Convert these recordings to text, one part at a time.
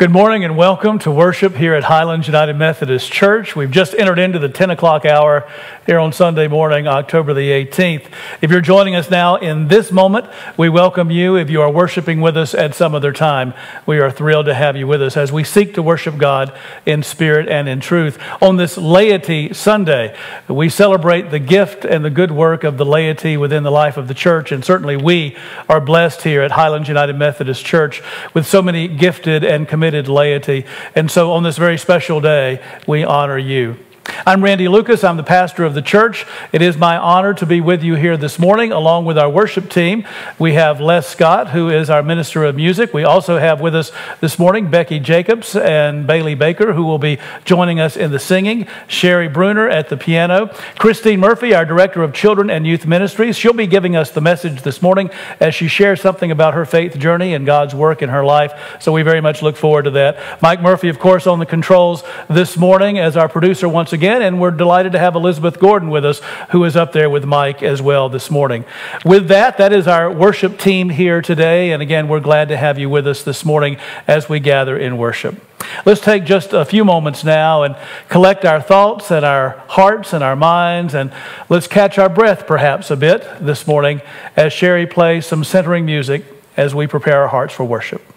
Good morning and welcome to worship here at Highlands United Methodist Church. We've just entered into the 10 o'clock hour here on Sunday morning, October the 18th. If you're joining us now in this moment, we welcome you. If you are worshiping with us at some other time, we are thrilled to have you with us as we seek to worship God in spirit and in truth. On this Laity Sunday, we celebrate the gift and the good work of the laity within the life of the church. And certainly we are blessed here at Highlands United Methodist Church with so many gifted and committed committed laity. And so on this very special day, we honor you. I'm Randy Lucas. I'm the pastor of the church. It is my honor to be with you here this morning, along with our worship team. We have Les Scott, who is our minister of music. We also have with us this morning Becky Jacobs and Bailey Baker, who will be joining us in the singing. Sherry Bruner at the piano. Christine Murphy, our director of children and youth ministries. She'll be giving us the message this morning as she shares something about her faith journey and God's work in her life. So we very much look forward to that. Mike Murphy, of course, on the controls this morning as our producer once once again, and we're delighted to have Elizabeth Gordon with us, who is up there with Mike as well this morning. With that, that is our worship team here today, and again, we're glad to have you with us this morning as we gather in worship. Let's take just a few moments now and collect our thoughts and our hearts and our minds, and let's catch our breath perhaps a bit this morning as Sherry plays some centering music as we prepare our hearts for worship.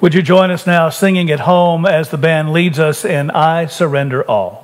Would you join us now singing at home as the band leads us in I Surrender All?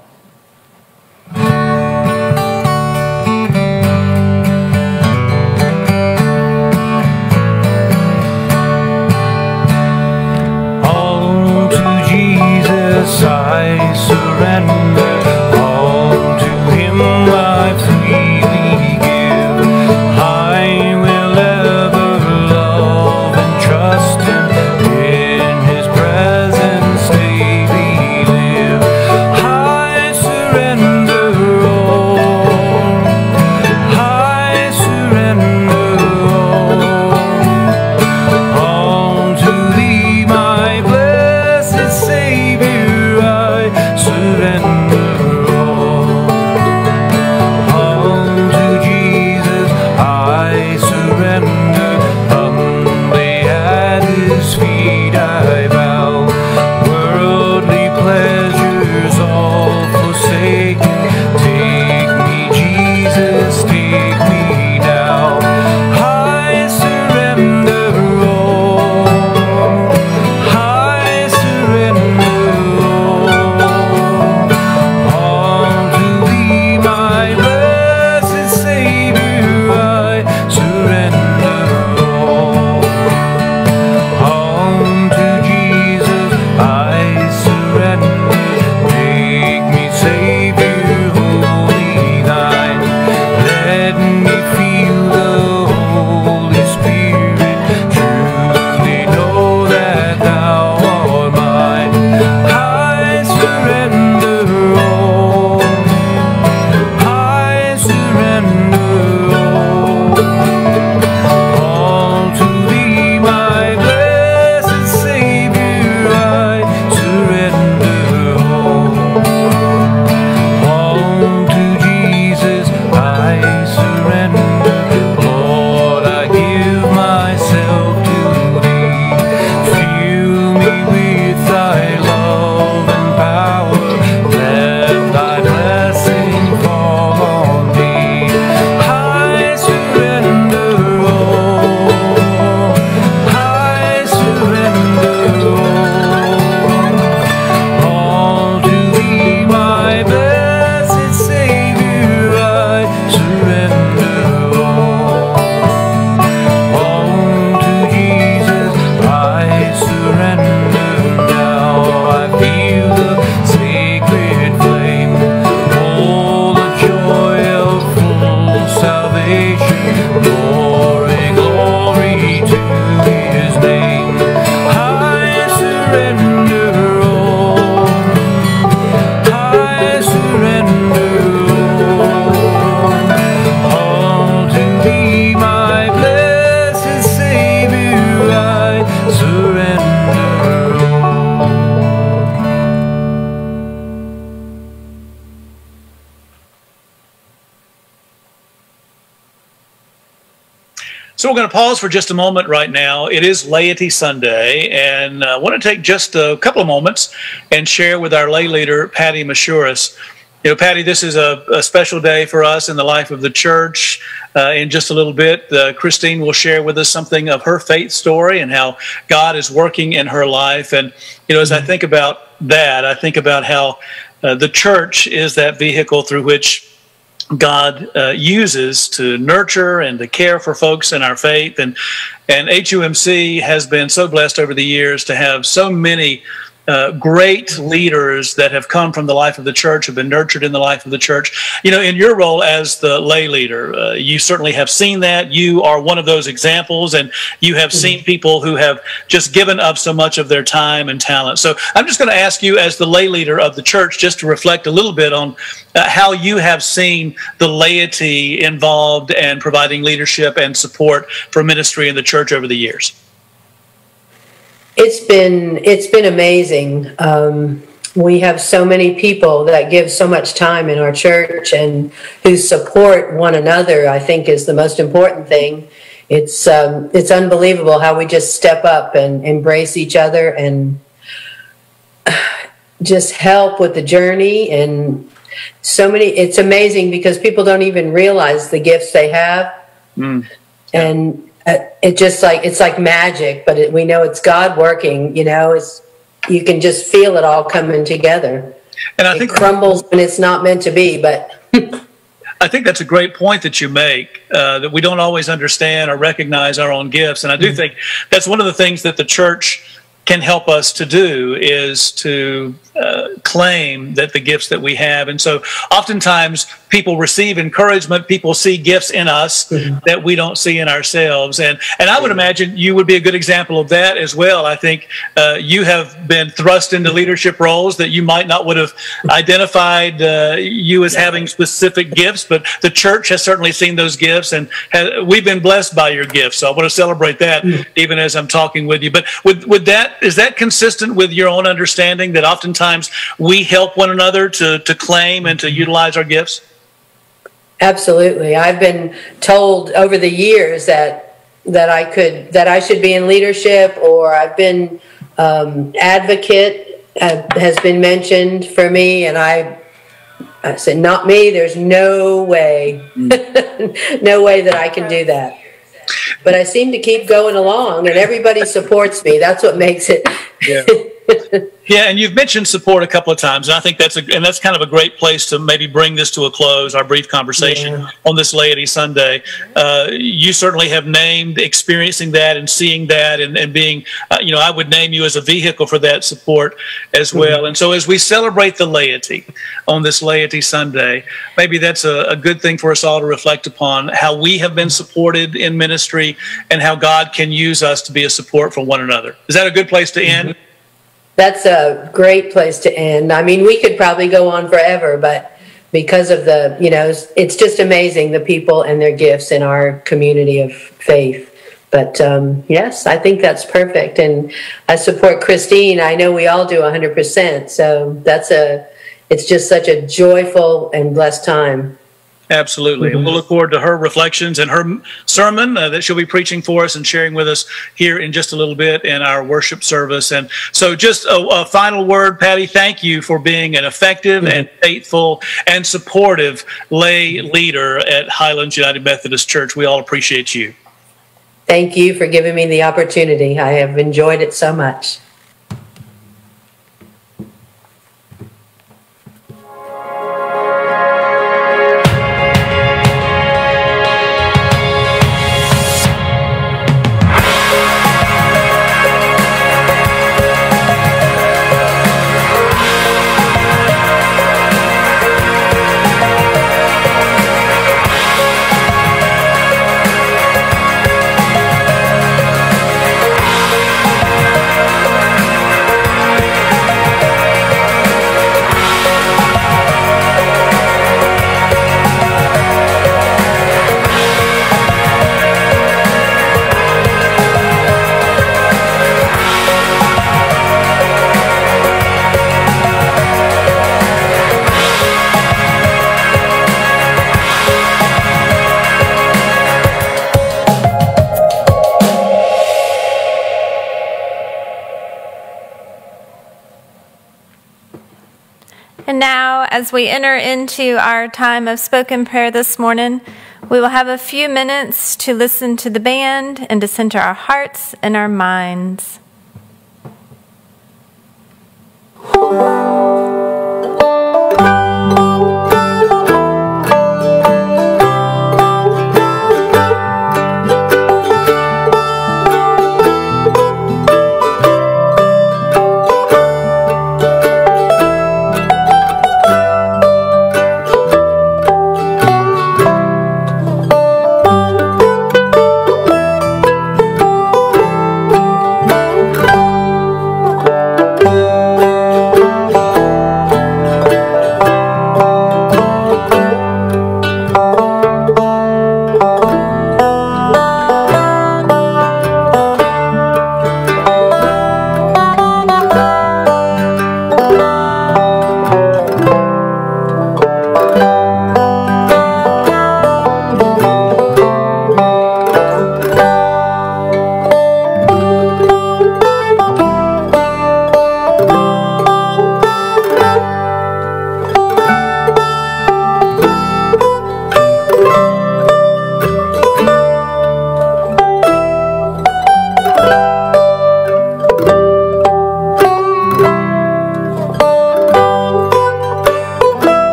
Pause for just a moment right now. It is Laity Sunday, and I want to take just a couple of moments and share with our lay leader, Patty Mashuris. You know, Patty, this is a, a, special day for us in the life of the church. Uh, in just a little bit, uh, Christine will share with us something of her faith story and how God is working in her life. And, you know, as I think about that, I think about how uh, the church is that vehicle through which God uh, uses to nurture and to care for folks in our faith. And, and HUMC has been so blessed over the years to have so many uh, great leaders that have come from the life of the church, have been nurtured in the life of the church. You know, in your role as the lay leader, uh, you certainly have seen that. You are one of those examples, and you have mm-hmm. seen people who have just given up so much of their time and talent. So I'm just going to ask you, as the lay leader of the church, just to reflect a little bit on uh, how you have seen the laity involved and providing leadership and support for ministry in the church over the years. It's been it's been amazing. Um, we have so many people that give so much time in our church and who support one another. I think is the most important thing. It's um, it's unbelievable how we just step up and embrace each other and just help with the journey and so many. It's amazing because people don't even realize the gifts they have. Mm. And it just like it's like magic, but it, we know it's God working. You know, it's you can just feel it all coming together. And I it think crumbles when it's not meant to be, but. I think that's a great point that you make uh, that we don't always understand or recognize our own gifts. And I do mm-hmm. think that's one of the things that the church can help us to do is to uh, claim that the gifts that we have. And so oftentimes people receive encouragement, people see gifts in us mm-hmm. that we don't see in ourselves. And, and I would imagine you would be a good example of that as well. I think uh, you have been thrust into leadership roles that you might not would have identified uh, you as having specific gifts, but the church has certainly seen those gifts and has, we've been blessed by your gifts. So I want to celebrate that mm-hmm. even as I'm talking with you. But with, with that, is that consistent with your own understanding that oftentimes we help one another to, to claim and to utilize our gifts? Absolutely. I've been told over the years that that I could that I should be in leadership, or I've been um, advocate uh, has been mentioned for me, and I I said, not me. There's no way, mm. no way that I can do that. But I seem to keep going along, and everybody supports me. That's what makes it. Yeah. yeah, and you've mentioned support a couple of times, and I think that's a and that's kind of a great place to maybe bring this to a close. Our brief conversation yeah. on this Laity Sunday. Uh, you certainly have named experiencing that and seeing that, and, and being, uh, you know, I would name you as a vehicle for that support as mm-hmm. well. Mm-hmm. And so, as we celebrate the laity on this Laity Sunday, maybe that's a, a good thing for us all to reflect upon how we have been supported in ministry and how God can use us to be a support for one another. Is that a good place to end? Mm-hmm that's a great place to end. I mean, we could probably go on forever, but because of the, you know, it's just amazing the people and their gifts in our community of faith. But um, yes, I think that's perfect. And I support Christine. I know we all do 100%. So that's a, it's just such a joyful and blessed time. Absolutely. Mm-hmm. we'll look forward to her reflections and her sermon uh, that she'll be preaching for us and sharing with us here in just a little bit in our worship service. And so, just a, a final word, Patty, thank you for being an effective mm-hmm. and faithful and supportive lay leader at Highlands United Methodist Church. We all appreciate you. Thank you for giving me the opportunity. I have enjoyed it so much. As we enter into our time of spoken prayer this morning, we will have a few minutes to listen to the band and to center our hearts and our minds.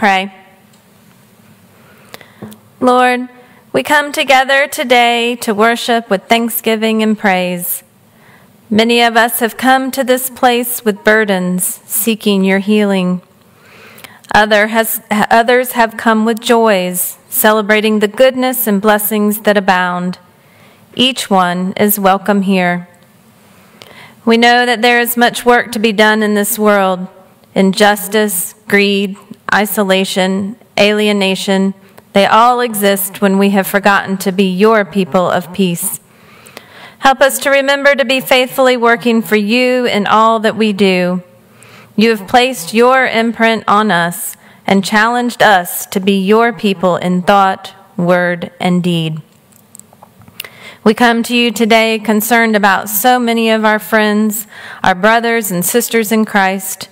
Pray. Lord, we come together today to worship with thanksgiving and praise. Many of us have come to this place with burdens, seeking your healing. Other has, others have come with joys, celebrating the goodness and blessings that abound. Each one is welcome here. We know that there is much work to be done in this world injustice, greed, isolation, alienation, they all exist when we have forgotten to be your people of peace. Help us to remember to be faithfully working for you in all that we do. You have placed your imprint on us and challenged us to be your people in thought, word, and deed. We come to you today concerned about so many of our friends, our brothers and sisters in Christ,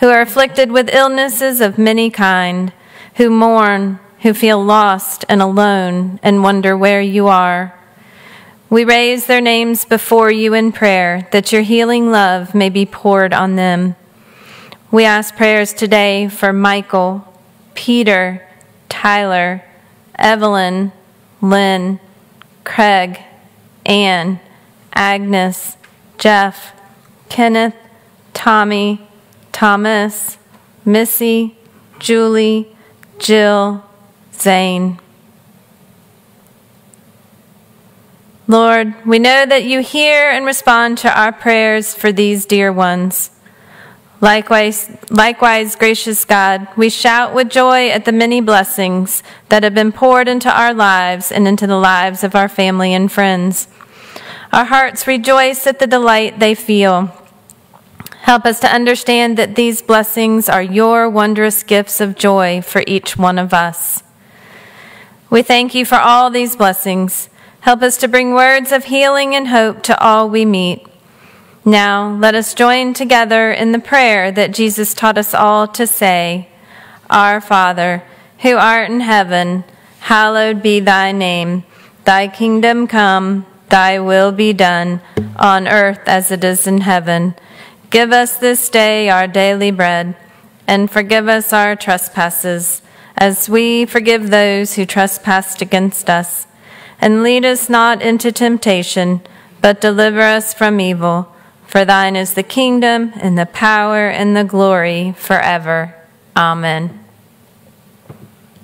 who are afflicted with illnesses of many kind, who mourn, who feel lost and alone and wonder where you are. We raise their names before you in prayer that your healing love may be poured on them. We ask prayers today for Michael, Peter, Tyler, Evelyn, Lynn, Craig, Anne, Agnes, Jeff, Kenneth, Tommy, Thomas, Missy, Julie, Jill, Zane. Lord, we know that you hear and respond to our prayers for these dear ones. Likewise, likewise, gracious God, we shout with joy at the many blessings that have been poured into our lives and into the lives of our family and friends. Our hearts rejoice at the delight they feel Help us to understand that these blessings are your wondrous gifts of joy for each one of us. We thank you for all these blessings. Help us to bring words of healing and hope to all we meet. Now, let us join together in the prayer that Jesus taught us all to say Our Father, who art in heaven, hallowed be thy name. Thy kingdom come, thy will be done, on earth as it is in heaven. Give us this day our daily bread, and forgive us our trespasses, as we forgive those who trespass against us. And lead us not into temptation, but deliver us from evil. For thine is the kingdom, and the power, and the glory forever. Amen.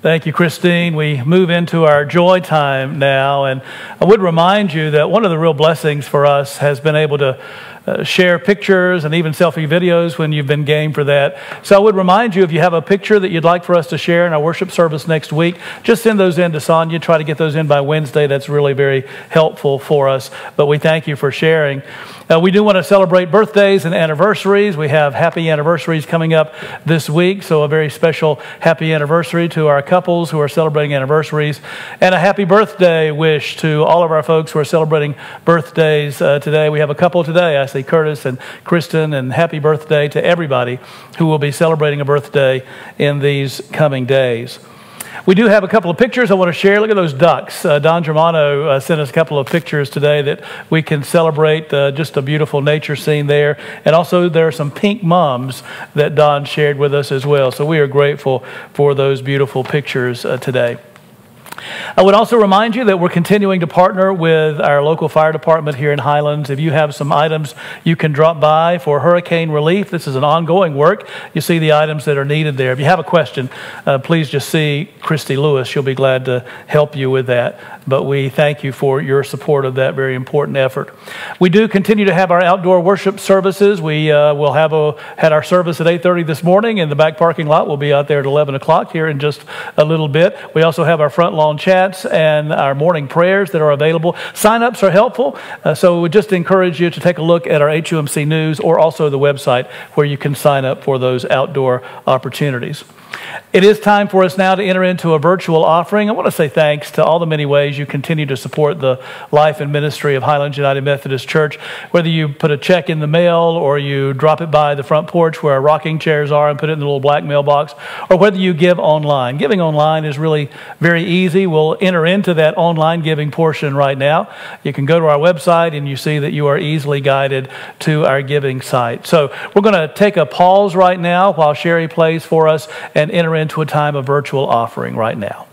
Thank you, Christine. We move into our joy time now. And I would remind you that one of the real blessings for us has been able to uh, share pictures and even selfie videos when you've been game for that. So I would remind you if you have a picture that you'd like for us to share in our worship service next week, just send those in to Sonia. Try to get those in by Wednesday. That's really very helpful for us. But we thank you for sharing. Uh, we do want to celebrate birthdays and anniversaries. We have happy anniversaries coming up this week. So a very special happy anniversary to our couples who are celebrating anniversaries, and a happy birthday wish to all of our folks who are celebrating birthdays uh, today. We have a couple today. I Curtis and Kristen, and happy birthday to everybody who will be celebrating a birthday in these coming days. We do have a couple of pictures I want to share. Look at those ducks. Uh, Don Germano uh, sent us a couple of pictures today that we can celebrate uh, just a beautiful nature scene there. And also, there are some pink mums that Don shared with us as well. So we are grateful for those beautiful pictures uh, today. I would also remind you that we're continuing to partner with our local fire department here in Highlands. If you have some items you can drop by for hurricane relief, this is an ongoing work. You see the items that are needed there. If you have a question, uh, please just see Christy Lewis. She'll be glad to help you with that. But we thank you for your support of that very important effort. We do continue to have our outdoor worship services. We uh, will have a, had our service at 8:30 this morning in the back parking lot. We'll be out there at 11 o'clock here in just a little bit. We also have our front lawn chats and our morning prayers that are available. Sign-ups are helpful, uh, so we just encourage you to take a look at our HUMC News or also the website where you can sign up for those outdoor opportunities. It is time for us now to enter into a virtual offering. I want to say thanks to all the many ways you continue to support the life and ministry of Highlands United Methodist Church. Whether you put a check in the mail or you drop it by the front porch where our rocking chairs are and put it in the little black mailbox, or whether you give online. Giving online is really very easy. We'll enter into that online giving portion right now. You can go to our website and you see that you are easily guided to our giving site. So we're going to take a pause right now while Sherry plays for us and enter into a time of virtual offering right now.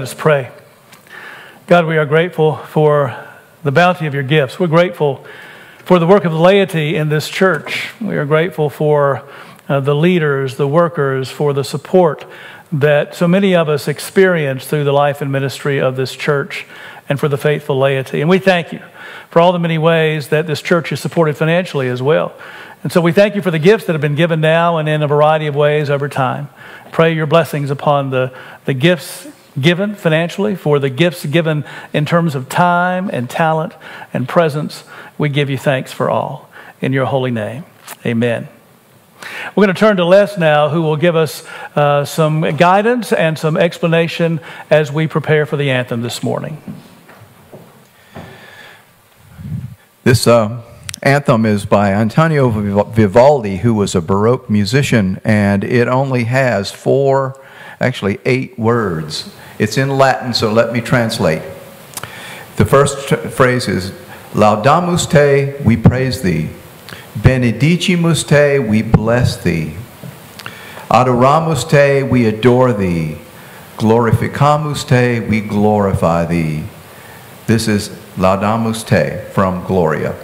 Let us pray. God, we are grateful for the bounty of your gifts. We're grateful for the work of the laity in this church. We are grateful for uh, the leaders, the workers, for the support that so many of us experience through the life and ministry of this church and for the faithful laity. And we thank you for all the many ways that this church is supported financially as well. And so we thank you for the gifts that have been given now and in a variety of ways over time. Pray your blessings upon the, the gifts given financially, for the gifts given in terms of time and talent and presence. We give you thanks for all. In your holy name, amen. We're going to turn to Les now, who will give us uh, some guidance and some explanation as we prepare for the anthem this morning. This uh, anthem is by Antonio Vivaldi, who was a Baroque musician, and it only has four, actually eight words. It's in Latin, so let me translate. The first phrase is Laudamus te, we praise thee. Benedicimus te, we bless thee. Adoramus te, we adore thee. Glorificamus te, we glorify thee. This is Laudamus te from Gloria.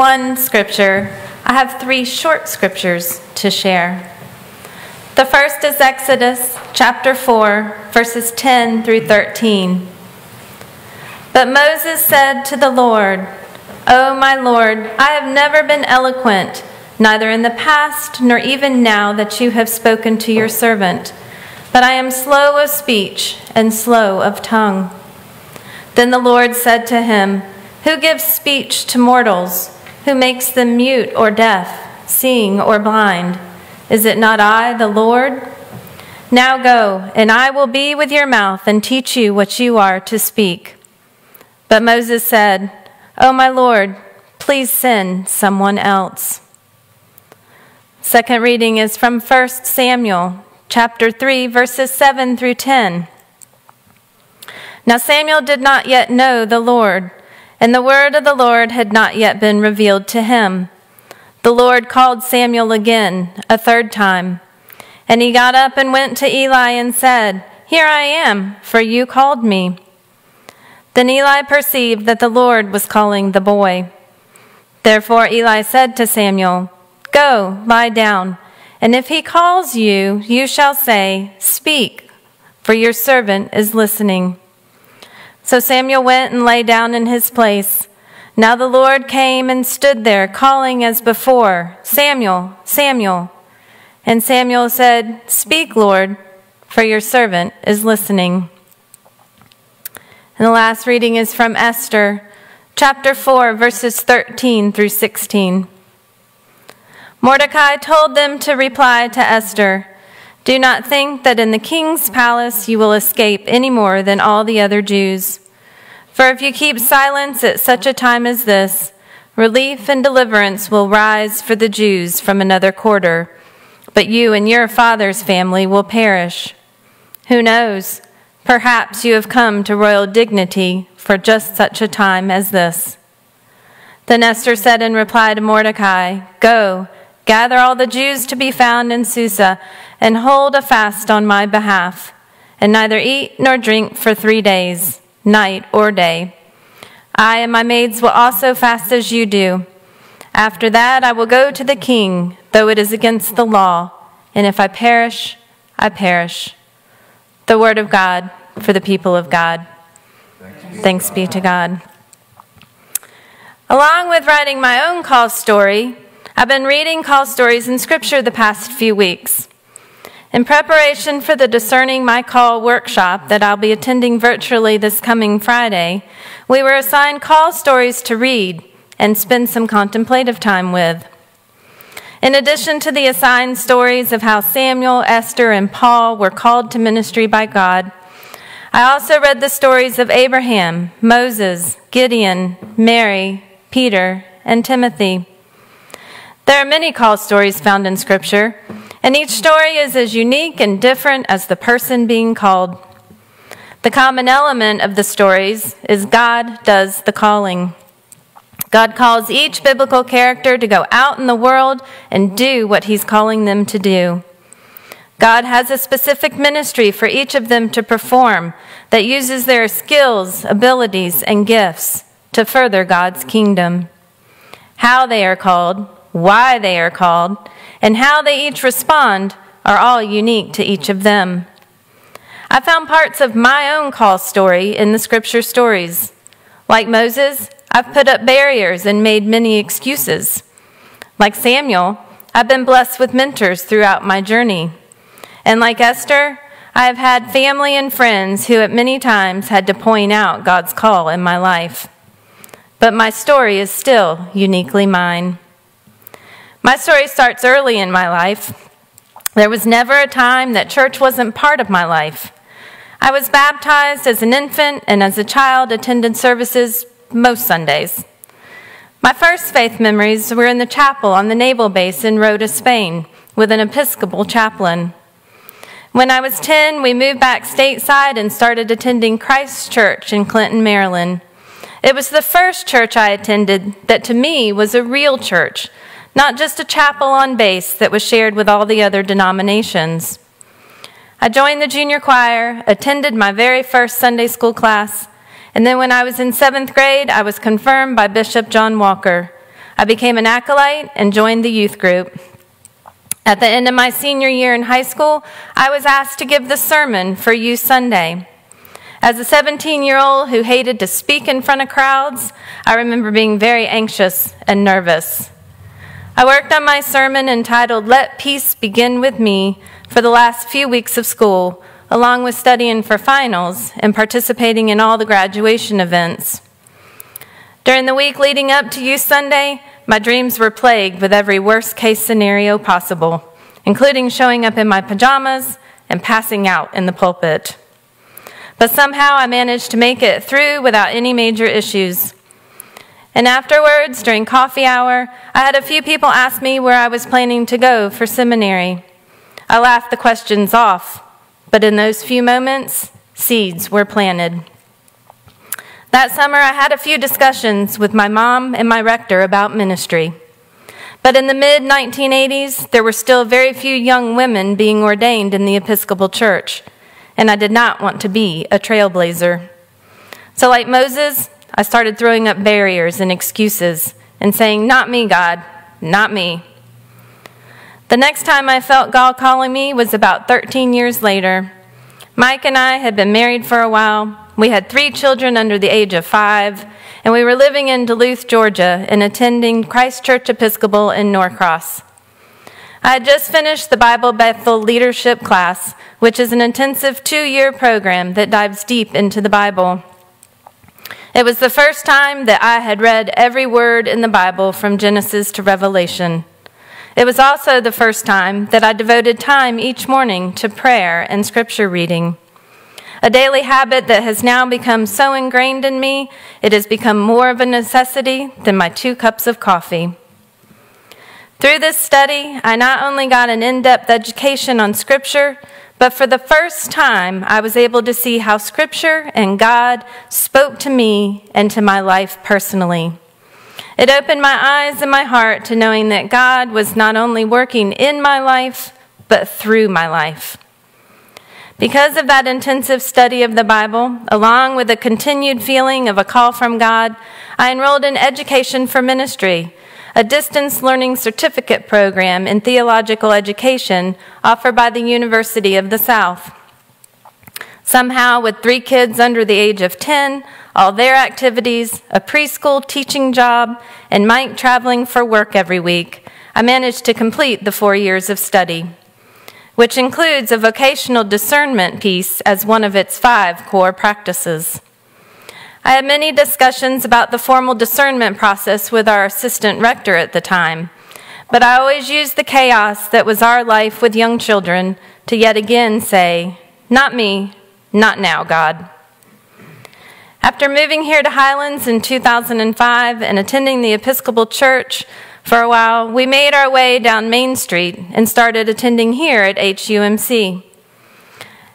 One scripture, I have three short scriptures to share. The first is Exodus chapter 4, verses 10 through 13. But Moses said to the Lord, O my Lord, I have never been eloquent, neither in the past nor even now that you have spoken to your servant, but I am slow of speech and slow of tongue. Then the Lord said to him, who gives speech to mortals? Who makes them mute or deaf, seeing or blind? Is it not I, the Lord? Now go, and I will be with your mouth and teach you what you are to speak. But Moses said, O oh, my Lord, please send someone else. Second reading is from 1 Samuel chapter 3 verses 7 through 10. Now Samuel did not yet know the Lord, and the word of the Lord had not yet been revealed to him. The Lord called Samuel again, a third time. And he got up and went to Eli and said, Here I am, for you called me. Then Eli perceived that the Lord was calling the boy. Therefore Eli said to Samuel, Go, lie down, and if he calls you, you shall say, Speak, for your servant is listening. So Samuel went and lay down in his place. Now the Lord came and stood there, calling as before, Samuel, Samuel. And Samuel said, Speak, Lord, for your servant is listening. And the last reading is from Esther, chapter 4, verses 13 through 16. Mordecai told them to reply to Esther Do not think that in the king's palace you will escape any more than all the other Jews. For if you keep silence at such a time as this, relief and deliverance will rise for the Jews from another quarter, but you and your father's family will perish. Who knows? Perhaps you have come to royal dignity for just such a time as this. Then Esther said in reply to Mordecai, Go, gather all the Jews to be found in Susa, and hold a fast on my behalf, and neither eat nor drink for three days night or day. I and my maids will also fast as you do. After that, I will go to the king, though it is against the law, and if I perish, I perish. The word of God for the people of God. Thanks be to God. Along with writing my own call story, I've been reading call stories in Scripture the past few weeks. In preparation for the Discerning My Call workshop that I'll be attending virtually this coming Friday, we were assigned call stories to read and spend some contemplative time with. In addition to the assigned stories of how Samuel, Esther, and Paul were called to ministry by God, I also read the stories of Abraham, Moses, Gideon, Mary, Peter, and Timothy. There are many call stories found in Scripture, and each story is as unique and different as the person being called. The common element of the stories is God does the calling. God calls each biblical character to go out in the world and do what he's calling them to do. God has a specific ministry for each of them to perform that uses their skills, abilities, and gifts to further God's kingdom. How they are called, why they are called, and how they each respond are all unique to each of them. I found parts of my own call story in the scripture stories. Like Moses, I've put up barriers and made many excuses. Like Samuel, I've been blessed with mentors throughout my journey. And like Esther, I have had family and friends who at many times had to point out God's call in my life. But my story is still uniquely mine. My story starts early in my life. There was never a time that church wasn't part of my life. I was baptized as an infant and as a child attended services most Sundays. My first faith memories were in the chapel on the naval base in Rota, Spain, with an Episcopal chaplain. When I was 10, we moved back stateside and started attending Christ Church in Clinton, Maryland. It was the first church I attended that to me was a real church not just a chapel on base that was shared with all the other denominations. I joined the junior choir, attended my very first Sunday school class, and then when I was in seventh grade, I was confirmed by Bishop John Walker. I became an acolyte and joined the youth group. At the end of my senior year in high school, I was asked to give the sermon for Youth Sunday. As a 17 year old who hated to speak in front of crowds, I remember being very anxious and nervous. I worked on my sermon entitled Let Peace Begin With Me for the last few weeks of school, along with studying for finals and participating in all the graduation events. During the week leading up to Youth Sunday, my dreams were plagued with every worst case scenario possible, including showing up in my pajamas and passing out in the pulpit. But somehow I managed to make it through without any major issues. And afterwards, during coffee hour, I had a few people ask me where I was planning to go for seminary. I laughed the questions off, but in those few moments, seeds were planted. That summer, I had a few discussions with my mom and my rector about ministry. But in the mid 1980s, there were still very few young women being ordained in the Episcopal Church, and I did not want to be a trailblazer. So, like Moses, I started throwing up barriers and excuses and saying, Not me, God, not me. The next time I felt God calling me was about 13 years later. Mike and I had been married for a while. We had three children under the age of five, and we were living in Duluth, Georgia, and attending Christ Church Episcopal in Norcross. I had just finished the Bible Bethel Leadership class, which is an intensive two year program that dives deep into the Bible. It was the first time that I had read every word in the Bible from Genesis to Revelation. It was also the first time that I devoted time each morning to prayer and scripture reading. A daily habit that has now become so ingrained in me, it has become more of a necessity than my two cups of coffee. Through this study, I not only got an in depth education on Scripture, but for the first time, I was able to see how Scripture and God spoke to me and to my life personally. It opened my eyes and my heart to knowing that God was not only working in my life, but through my life. Because of that intensive study of the Bible, along with a continued feeling of a call from God, I enrolled in Education for Ministry, a distance learning certificate program in theological education offered by the University of the South. Somehow, with three kids under the age of 10, all their activities, a preschool teaching job, and Mike traveling for work every week, I managed to complete the four years of study, which includes a vocational discernment piece as one of its five core practices. I had many discussions about the formal discernment process with our assistant rector at the time, but I always used the chaos that was our life with young children to yet again say, Not me, not now, God. After moving here to Highlands in 2005 and attending the Episcopal Church for a while, we made our way down Main Street and started attending here at HUMC.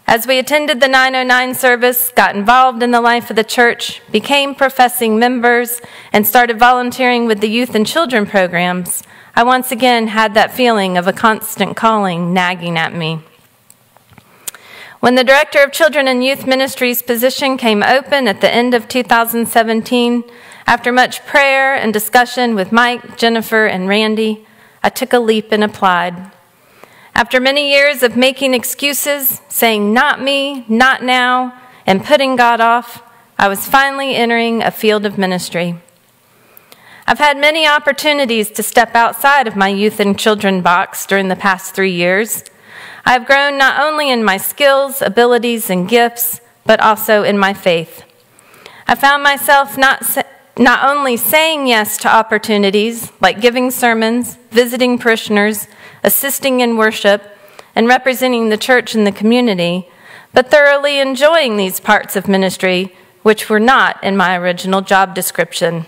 As we attended the 909 service, got involved in the life of the church, became professing members, and started volunteering with the youth and children programs, I once again had that feeling of a constant calling nagging at me. When the Director of Children and Youth Ministries position came open at the end of 2017, after much prayer and discussion with Mike, Jennifer, and Randy, I took a leap and applied. After many years of making excuses, saying, not me, not now, and putting God off, I was finally entering a field of ministry. I've had many opportunities to step outside of my youth and children box during the past three years. I've grown not only in my skills, abilities, and gifts, but also in my faith. I found myself not, not only saying yes to opportunities like giving sermons, visiting parishioners, assisting in worship, and representing the church in the community, but thoroughly enjoying these parts of ministry which were not in my original job description.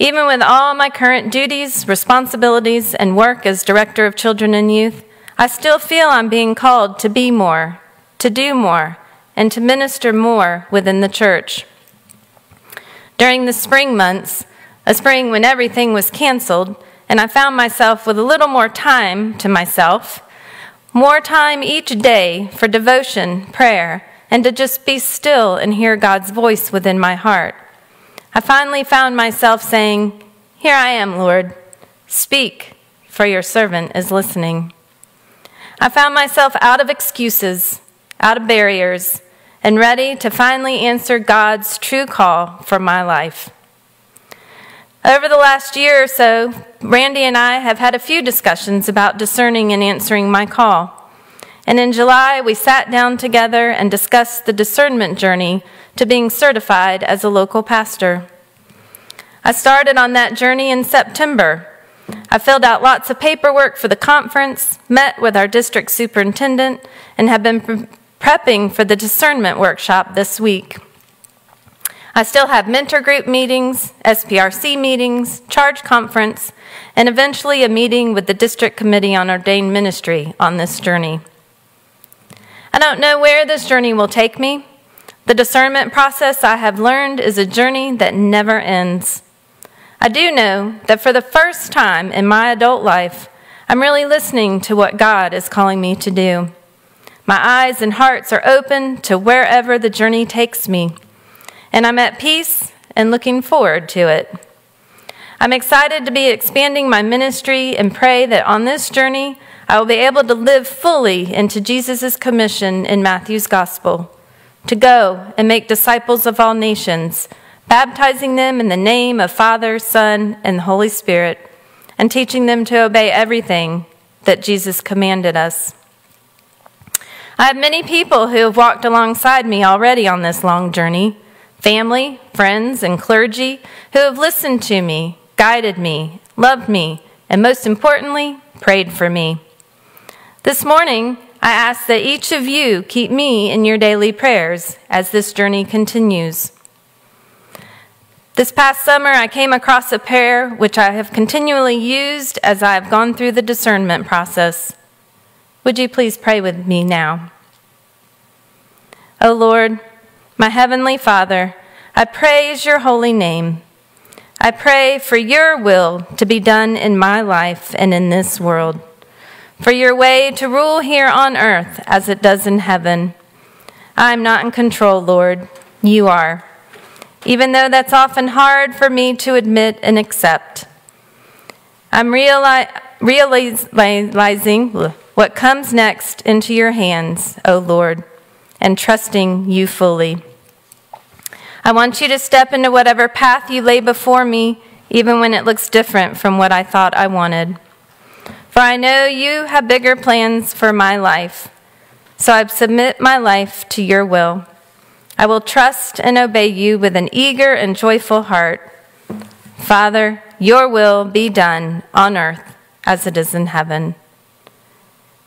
Even with all my current duties, responsibilities, and work as Director of Children and Youth, I still feel I'm being called to be more, to do more, and to minister more within the church. During the spring months, a spring when everything was canceled, and I found myself with a little more time to myself, more time each day for devotion, prayer, and to just be still and hear God's voice within my heart. I finally found myself saying, Here I am, Lord. Speak, for your servant is listening. I found myself out of excuses, out of barriers, and ready to finally answer God's true call for my life. Over the last year or so, Randy and I have had a few discussions about discerning and answering my call. And in July, we sat down together and discussed the discernment journey to being certified as a local pastor. I started on that journey in September. I filled out lots of paperwork for the conference, met with our district superintendent, and have been pre- prepping for the discernment workshop this week. I still have mentor group meetings, SPRC meetings, charge conference, and eventually a meeting with the District Committee on Ordained Ministry on this journey. I don't know where this journey will take me. The discernment process I have learned is a journey that never ends. I do know that for the first time in my adult life, I'm really listening to what God is calling me to do. My eyes and hearts are open to wherever the journey takes me, and I'm at peace and looking forward to it. I'm excited to be expanding my ministry and pray that on this journey, I will be able to live fully into Jesus' commission in Matthew's gospel to go and make disciples of all nations, baptizing them in the name of Father, Son, and the Holy Spirit, and teaching them to obey everything that Jesus commanded us. I have many people who have walked alongside me already on this long journey family, friends, and clergy who have listened to me, guided me, loved me, and most importantly, prayed for me. This morning, I ask that each of you keep me in your daily prayers as this journey continues. This past summer, I came across a prayer which I have continually used as I have gone through the discernment process. Would you please pray with me now? O oh Lord, my Heavenly Father, I praise your holy name. I pray for your will to be done in my life and in this world, for your way to rule here on earth as it does in heaven. I am not in control, Lord. You are, even though that's often hard for me to admit and accept. I'm reali- realizing what comes next into your hands, O Lord and trusting you fully. I want you to step into whatever path you lay before me, even when it looks different from what I thought I wanted. For I know you have bigger plans for my life, so I submit my life to your will. I will trust and obey you with an eager and joyful heart. Father, your will be done on earth as it is in heaven.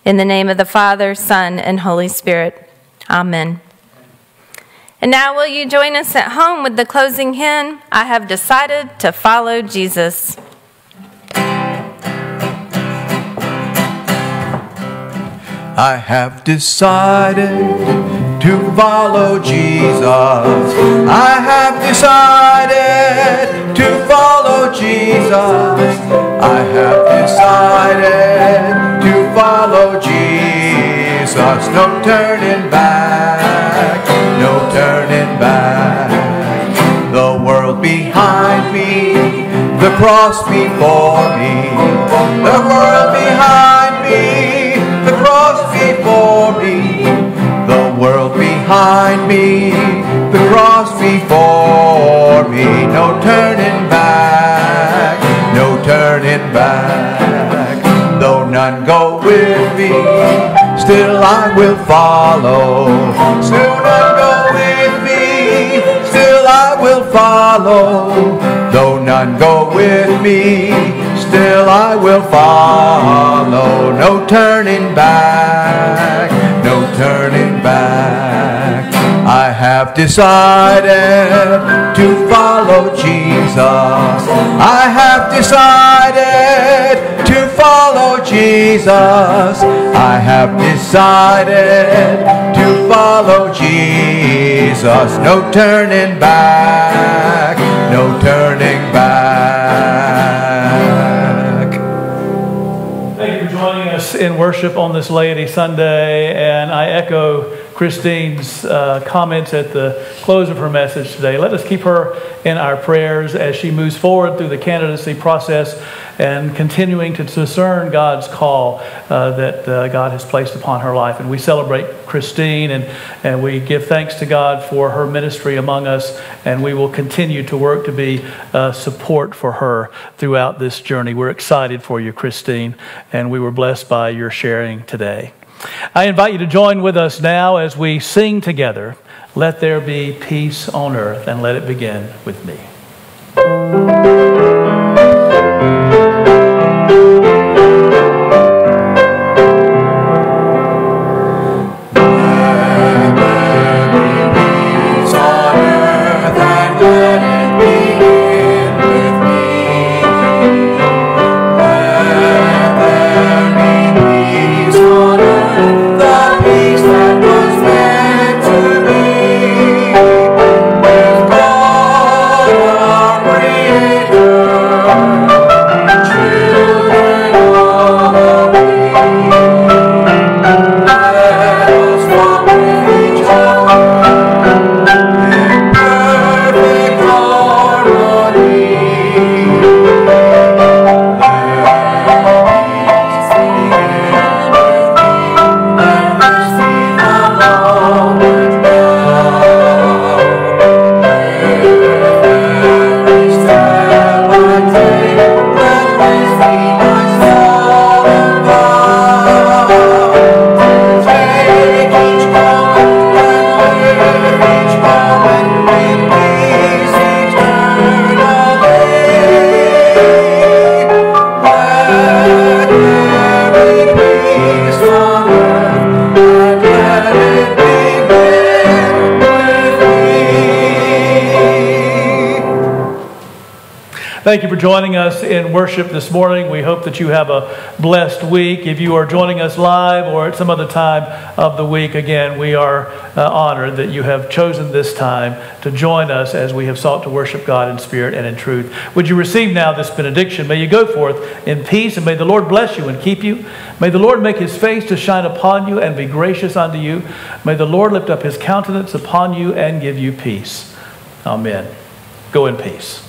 In the name of the Father, Son, and Holy Spirit. Amen. And now, will you join us at home with the closing hymn? I have decided to follow Jesus. I have decided to follow Jesus. I have decided to follow Jesus. I have decided to follow Jesus. No turning back. No turning back. The world behind me, the cross before me, the world behind me, the cross before me, the world behind me, the cross before me, no turning back, no turning back, though none go with me, still I will follow, still none go with me, still I will follow, though none go with me, still I will follow. No turning back, no turning back. I have decided to follow Jesus. I have decided Jesus. I have decided to follow Jesus. No turning back, no turning back. Thank you for joining us in worship on this Laity Sunday, and I echo Christine's uh, comments at the close of her message today. Let us keep her in our prayers as she moves forward through the candidacy process and continuing to discern God's call uh, that uh, God has placed upon her life. And we celebrate Christine and, and we give thanks to God for her ministry among us. And we will continue to work to be uh, support for her throughout this journey. We're excited for you, Christine, and we were blessed by your sharing today. I invite you to join with us now as we sing together, Let There Be Peace on Earth, and let it begin with me. Thank you for joining us in worship this morning. We hope that you have a blessed week. If you are joining us live or at some other time of the week, again, we are uh, honored that you have chosen this time to join us as we have sought to worship God in spirit and in truth. Would you receive now this benediction? May you go forth in peace, and may the Lord bless you and keep you. May the Lord make his face to shine upon you and be gracious unto you. May the Lord lift up his countenance upon you and give you peace. Amen. Go in peace.